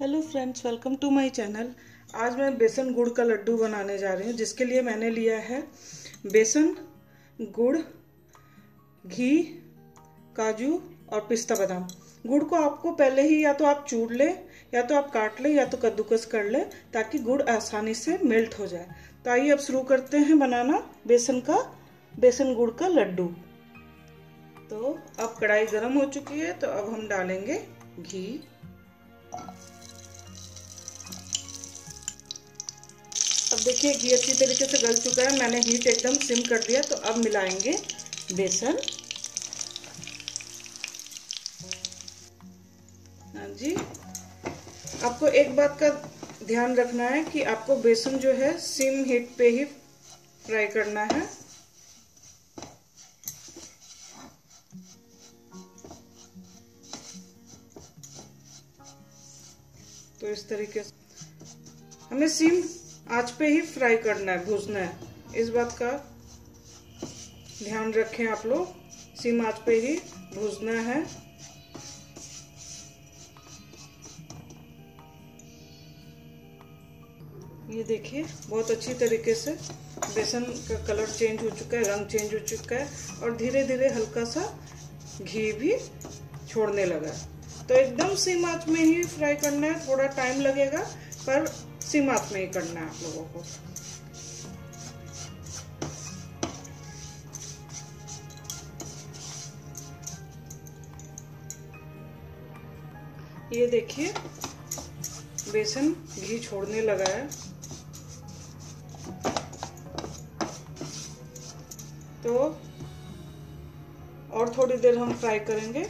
Hello friends welcome to my channel आज मैं बेसन गुड़ का लड्डू बनाने जा रही हूँ, जिसके लिए मैंने लिया है बेसन, गुड़, घी, काजू और पिस्ता बादाम। गुड़ को आपको पहले ही या तो आप चूड़ ले, या तो आप काट ले, या तो कद्दूकस कर ले, ताकि गुड़ आसानी से मेल्ट हो जाए। तो आइए अब शुरू करते हैं बनाना बेसन का, बेसन गुड़ का लड्डू। तो अब कढ़ाई गर्म हो चुकी है तो अब हम डालेंगे घी। अब देखिए, घी अच्छी तरीके से गल चुका है। मैंने हीट एकदम सिम कर दिया तो अब मिलाएँगे बेसन। हाँ जी। आपको एक बात का ध्यान रखना है कि आपको बेसन जो है सिम हीट पे ही फ्राई करना है। तो इस तरीके से हमें सिम आँच पे ही फ्राई करना है, भूजना है। इस बात का ध्यान रखें आप लोग। सिम आँच पे ही भूजना है। ये देखिए, बहुत अच्छी तरीके से बेसन का कलर चेंज हो चुका है, रंग चेंज हो चुका है और धीरे धीरे हल्का सा घी भी छोड़ने लगा तो एकदम सिम आँच में ही फ्राई करना है, थोड़ा टाइम लगेगा, पर सीमात में ही करना है आप लोगों को। ये देखिए, बेसन घी छोड़ने लगा है। तो और थोड़ी देर हम फ्राई करेंगे।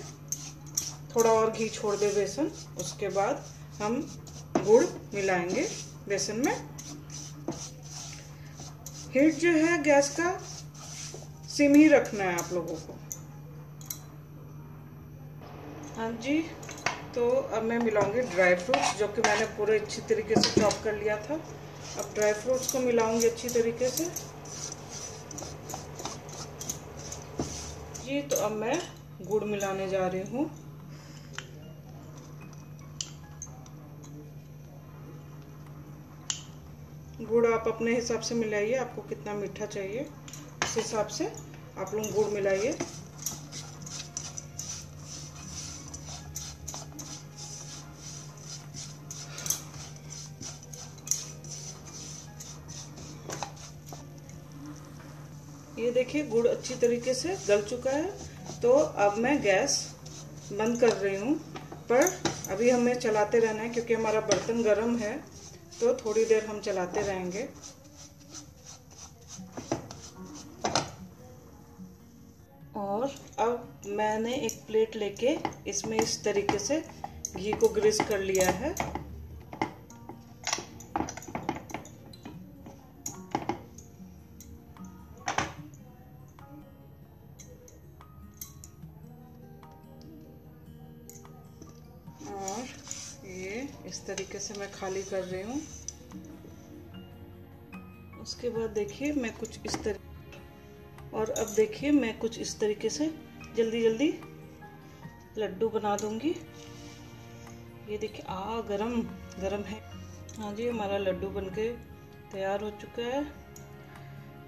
थोड़ा और घी छोड़ दे बेसन, उसके बाद हम गुड़ मिलाएँगे बेसन में। हीट जो है गैस का, सिम ही रखना है आप लोगों को। हाँ जी तो अब मैं मिलाऊँगी ड्राई फ्रूट्स जो कि मैंने पूरे अच्छी तरीके से चॉप कर लिया था। अब ड्राई फ्रूट्स को मिलाऊँगी अच्छी तरीके से। जी तो अब मैं गुड़ मिलाने जा रही हूँ। गुड़ आप अपने हिसाब से मिलाइए, आपको कितना मीठा चाहिए, उस हिसाब से आप लोग गुड़ मिलाइए। ये देखिए, गुड़ अच्छी तरीके से गल चुका है। तो अब मैं गैस बंद कर रही हूँ, पर अभी हमें चलाते रहना है, क्योंकि हमारा बर्तन गर्म है। तो थोड़ी देर हम चलाते रहेंगे। और अब मैंने एक प्लेट लेके इसमें इस तरीके से घी को ग्रीस कर लिया है। इस तरीके से मैं खाली कर रही हूँ। उसके बाद देखिए मैं कुछ इस तरह और अब देखिए मैं कुछ इस तरीके से जल्दी जल्दी लड्डू बना दूँगी। ये देखिए, आ, गरम गरम है। हाँ जी, हमारा लड्डू बनके तैयार हो चुका है।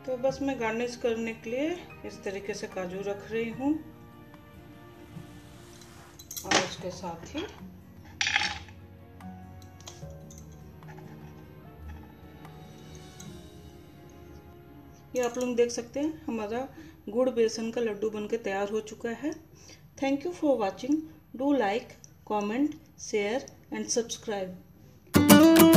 तो बस मैं गार्निश करने के लिए इस तरीके से काजू रख रही हूँ। और उसके साथ ही ये आप लोग देख सकते हैं, हमारा गुड़ बेसन का लड्डू बनके तैयार हो चुका है। Thank you for watching do like comment share and subscribe